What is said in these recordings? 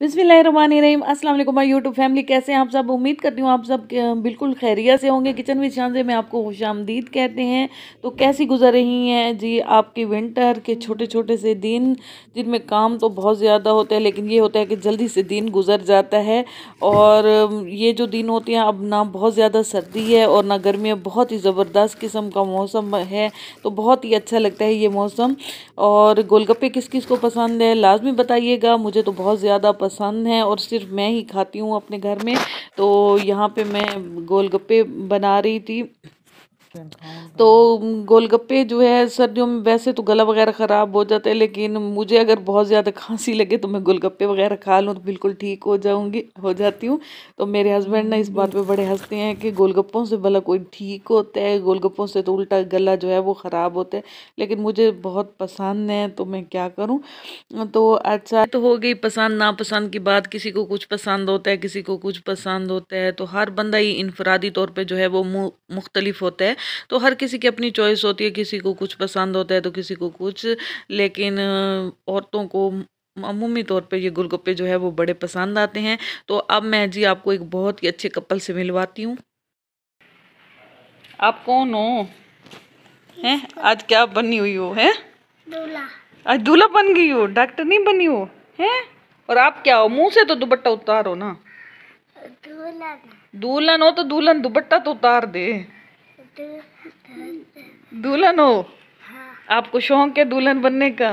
बिस्मिल्लाहिर्रहमानिर्रहीम। वालेकुम my YouTube family, कैसे हैं आप सब? उम्मीद करती हूँ आप सब बिल्कुल खैरियत से होंगे। किचन विद शान से मैं आपको खुश आमदीद कहते हैं। तो कैसी गुजर रही हैं जी आपकी विंटर के छोटे छोटे से दिन, जिनमें काम तो बहुत ज़्यादा होता है, लेकिन ये होता है कि जल्दी से दिन गुजर जाता है। और ये जो दिन होते हैं, अब ना बहुत ज़्यादा सर्दी है और ना गर्मी है, बहुत ही ज़बरदस्त किस्म का मौसम है तो बहुत ही अच्छा लगता है ये मौसम। और गोलगप्पे किस किस को पसंद है, लाजमी बताइएगा, मुझे तो बहुत ज़्यादा पसंद है और सिर्फ़ मैं ही खाती हूँ अपने घर में। तो यहाँ पे मैं गोलगप्पे बना रही थी। तो गोलगप्पे जो है, सर्दियों में वैसे तो गला वगैरह ख़राब हो जाता है, लेकिन मुझे अगर बहुत ज़्यादा खांसी लगे तो मैं गोलगप्पे वगैरह खा लूँ तो बिल्कुल ठीक हो जाऊँगी, हो जाती हूँ। तो मेरे हस्बैंड ना इस बात पे बड़े हँसते हैं कि गोलगप्पों से भला कोई ठीक होता है, गोलगप्पों से तो उल्टा गला जो है वो ख़राब होता है, लेकिन मुझे बहुत पसंद है तो मैं क्या करूँ? तो अच्छा तो हो गई पसंद, नापसंद की बात, किसी को कुछ पसंद होता है, किसी को कुछ पसंद होता है तो हर बंदा ही इनफरादी तौर पर जो है वो मुख्तलिफ़ होता है। तो हर किसी की अपनी चॉइस होती है किसी को कुछ पसंद होता है तो किसी को कुछ लेकिन औरतों को अमूमी तौर पे ये गोलगप्पे जो है वो बड़े पसंद आते हैं। तो अब मैं जी आपको एक बहुत ही अच्छे कपल से मिलवाती हूँ। आप कौन हो? हैं? आज क्या बनी हुई हो है? दूल्हा। आज दूल्हा बन गई हो? डॉक्टर नहीं बनी हो? हैं? और आप क्या हो? मुँह से तो दुपट्टा उतारो ना। दुल्हन दुल्हन हो तो दुल्हन दुपट्टा तो उतार दे। दुल्हन हो? हाँ। आपको शौक है दुल्हन बनने का?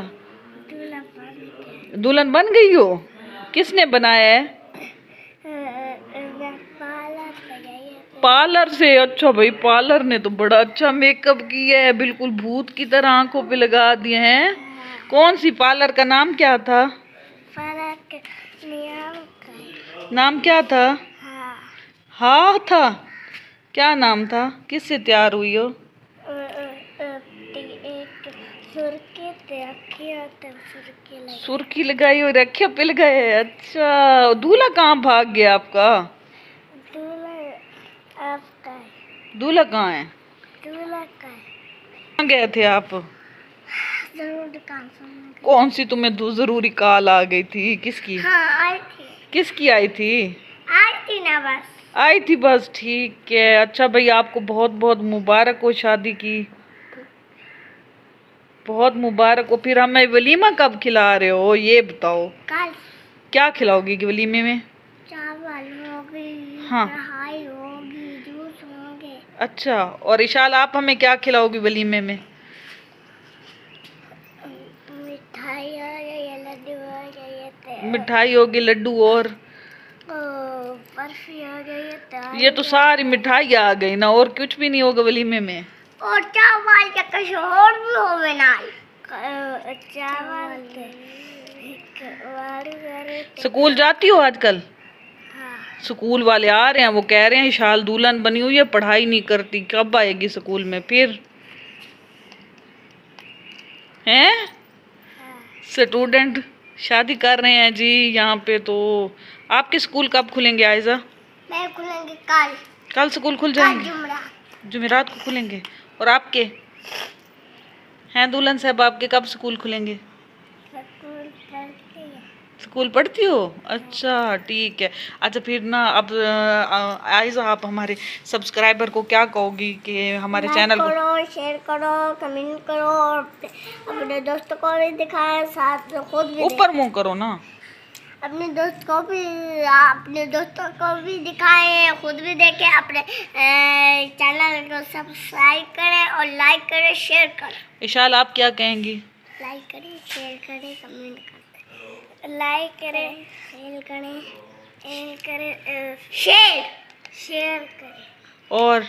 दुल्हन बन गई हो? किसने बनाया है? पार्लर से। अच्छा भाई पार्लर ने तो बड़ा अच्छा मेकअप किया है बिल्कुल भूत की तरह आँखों पे लगा दिए हैं। कौन सी पार्लर का नाम क्या था? नाम क्या था? हाँ, हाँ था? क्या नाम था? किससे तैयार हुई हो? सुर्खी लगाई। हो रखे पे लगाए अच्छा दूल्हा कहाँ भाग गया आपका? दूल्हा कहाँ है? कहाँ गए थे आप? कौन सी तुम्हें ज़रूरी कॉल आ गई थी? किसकी? हाँ, आई थी। किसकी आई थी? ना बस। आई थी बस ठीक है। अच्छा भाई आपको बहुत बहुत मुबारक हो शादी की। बहुत मुबारक हो। फिर हमें वलीमा कब खिला रहे हो? ये बताओ। कल। क्या खिलाओगी कि वलीमे में? चावल होगी हाँ। होगी जूस होंगे। अच्छा और इशाल आप हमें क्या खिलाओगी वलीमे में? मिठाई मिठाई होगी लड्डू और बर्फ़ी आ गई ये तो सारी मिठाई आ गई ना और कुछ भी नहीं होगा वलीमे में। और चावल के कुछ और भी होवे ना। चावल स्कूल जाती हो आजकल? हाँ। स्कूल वाले आ रहे हैं वो कह रहे हैं शाल दुल्हन बनी हुई है पढ़ाई नहीं करती कब आएगी स्कूल में फिर? हैं? हाँ। स्टूडेंट शादी कर रहे हैं जी यहाँ पे तो। आपके स्कूल कब खुलेंगे आयजा? मैं खुलेंगे कल। कल स्कूल खुल जाएँगे? जुमेरात को खुलेंगे। और आपके? हैं दुल्हन साहब आपके कब स्कूल खुलेंगे? स्कूल पढ़ती हो? अच्छा ठीक है। अच्छा फिर ना अब आइज़ आप हमारे सब्सक्राइबर को क्या कहोगी कि हमारे चैनल को? शेयर करो कमेंट करो और अपने दोस्तों को भी दिखाएँ साथ खुद भी ऊपर मुँह करो ना। अपने दोस्त को भी अपने दोस्तों को भी दिखाएँ खुद भी देखें अपने चैनल को सब्सक्राइब करें और लाइक करें शेयर करें। इशाल आप क्या कहेंगी? लाइक करें शेयर करें कमेंट करें। लाइक करें शेयर करें शेयर करें शेयर। शेयर करें। और?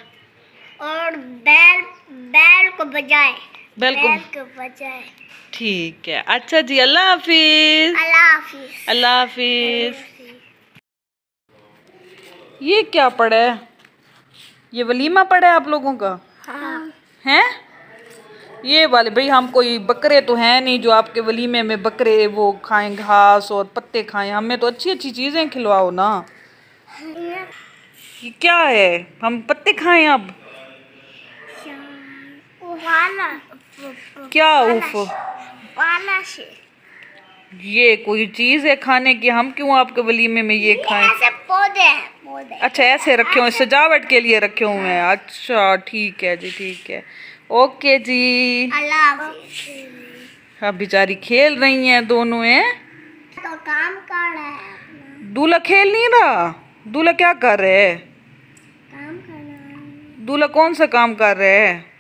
और बैल बैल को बजाए। बैल को बजाए। ठीक है। अच्छा जी अल्लाह हाफिज। अल्लाह हाफिज। अल्लाह हाफिज। ये क्या पड़ा है? ये वलीमा पड़ा है आप लोगों का? हाँ। हैं? ये वाले भाई हम कोई बकरे तो हैं नहीं जो आपके वलीमे में बकरे वो खाएँ घास और पत्ते खाएँ। हमें तो अच्छी अच्छी चीज़ें खिलवाओ ना। ये क्या है? हम पत्ते खाएँ अब। क्या उफ? ये कोई चीज़ है खाने की? हम क्यों आपके वलीमे में ये खाएँ? ऐसे पौधे हैं अच्छा ऐसे रखे हुए सजावट के लिए रखे हुए हैं अच्छा ठीक है जी ठीक है। ओके जी। अब बेचारी खेल रही है दोनों हैं। तो काम कर रहा है दूल्हा खेल नहीं रहा? दूल्हा क्या कर रहे हैं? काम कर रहा है। दूल्हा कौन सा काम कर रहे हैं?